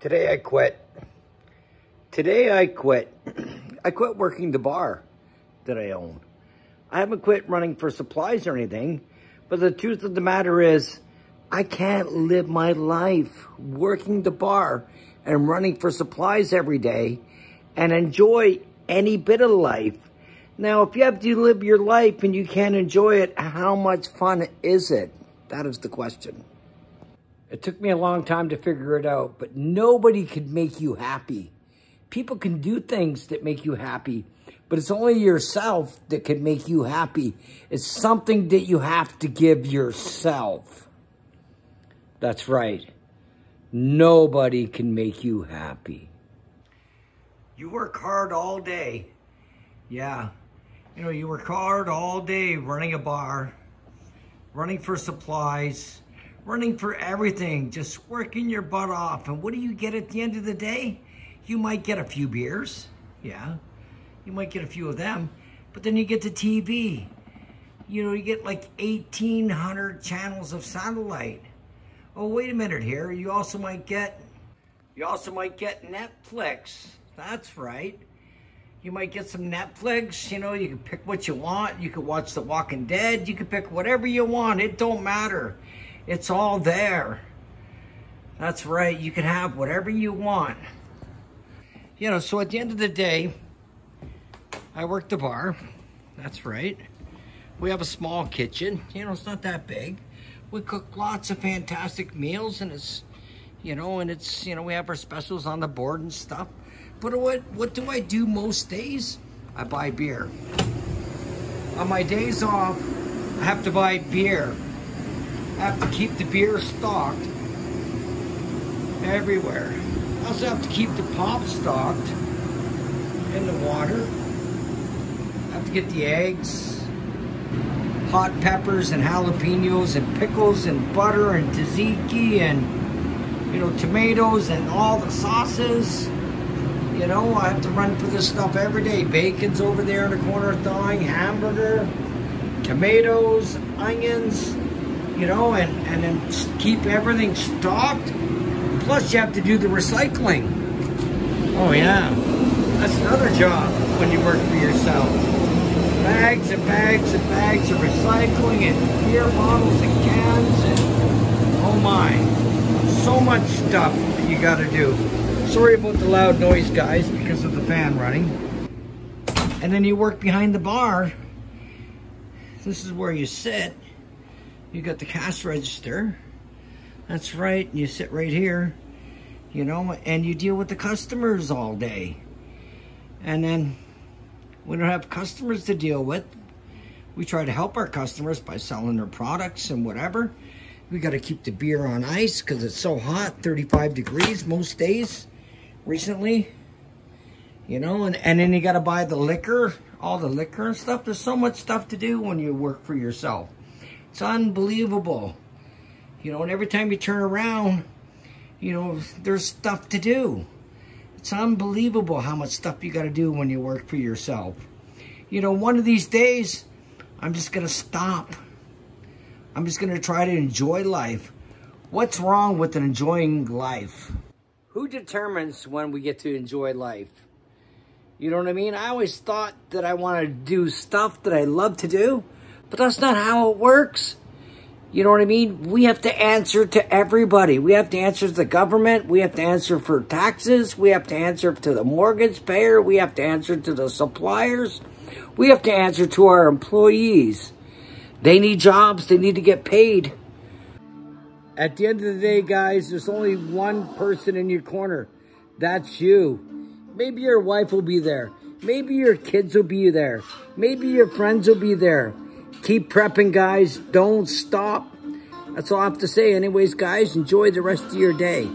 Today I quit. Today I quit. I quit working the bar that I own. I haven't quit running for supplies or anything, but the truth of the matter is I can't live my life working the bar and running for supplies every day and enjoy any bit of life. Now, if you have to live your life and you can't enjoy it, how much fun is it? That is the question. It took me a long time to figure it out, but nobody could make you happy. People can do things that make you happy, but it's only yourself that can make you happy. It's something that you have to give yourself. That's right. Nobody can make you happy. You work hard all day. Yeah. You know, you work hard all day running a bar, running for supplies, running for everything, just working your butt off. And what do you get at the end of the day? You might get a few beers, yeah. You might get a few of them, but then you get the TV. You know, you get like 1,800 channels of satellite. Oh, wait a minute here. You also might get, you also might get Netflix. That's right. You might get some Netflix, you know, you can pick what you want. You can watch The Walking Dead. You can pick whatever you want. It don't matter. It's all there. That's right. You can have whatever you want. You know, so at the end of the day, I work the bar. That's right. We have a small kitchen. You know, it's not that big. We cook lots of fantastic meals and it's, you know, and it's, you know, we have our specials on the board and stuff. But what, what do I do most days? I buy beer. On my days off, I have to buy beer. I have to keep the beer stocked everywhere. I also have to keep the pop stocked in the water. I have to get the eggs, hot peppers and jalapenos and pickles and butter and tzatziki and, you know, tomatoes and all the sauces. You know, I have to run for this stuff every day. Bacon's over there in the corner thawing, hamburger, tomatoes, onions, you know, and, and then keep everything stocked. Plus, you have to do the recycling. Oh, yeah. That's another job when you work for yourself. Bags and bags and bags of recycling and beer bottles and cans and, oh my, so much stuff that you got to do. Sorry about the loud noise, guys, because of the fan running. And then you work behind the bar. This is where you sit. You got the cash register. That's right. You sit right here, you know, and you deal with the customers all day. And then we don't have customers to deal with. We try to help our customers by selling their products and whatever. We got to keep the beer on ice because it's so hot, 35 degrees most days recently. You know, and, and then you got to buy the liquor, all the liquor and stuff. There's so much stuff to do when you work for yourself. It's unbelievable. You know, and every time you turn around, you know, there's stuff to do. It's unbelievable how much stuff you got to do when you work for yourself. You know, one of these days, I'm just going to stop. I'm just going to try to enjoy life. What's wrong with enjoying life? Who determines when we get to enjoy life? You know what I mean? I always thought that I want to do stuff that I love to do, but that's not how it works. You know what I mean? We have to answer to everybody. We have to answer to the government. We have to answer for taxes. We have to answer to the mortgage payer. We have to answer to the suppliers. We have to answer to our employees. They need jobs. They need to get paid. At the end of the day, guys, there's only one person in your corner. That's you. Maybe your wife will be there. Maybe your kids will be there. Maybe your friends will be there. Keep prepping, guys. Don't stop. That's all I have to say. Anyways, guys, enjoy the rest of your day.